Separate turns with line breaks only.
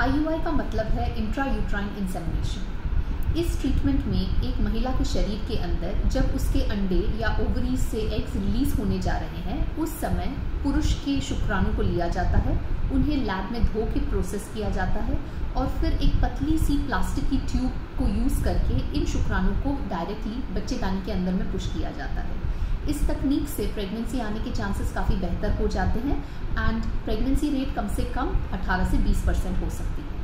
IUI का मतलब है इंट्रा यूट्राइन इंसेमिनेशन इस ट्रीटमेंट में एक महिला के शरीर के अंदर जब उसके अंडे या ओवरीज से एग्स रिलीज़ होने जा रहे हैं, उस समय पुरुष के शुक्राणु को लिया जाता है, उन्हें लैब में धो के प्रोसेस किया जाता है और फिर एक पतली सी प्लास्टिक की ट्यूब को यूज़ करके इन शुक्राणु को डायरेक्टली बच्चेदानी के अंदर में पुश किया जाता है। इस तकनीक से प्रेगनेंसी आने के चांसेस काफ़ी बेहतर हो जाते हैं एंड प्रेगनेंसी रेट कम से कम 18 से 20 परसेंट हो सकती है।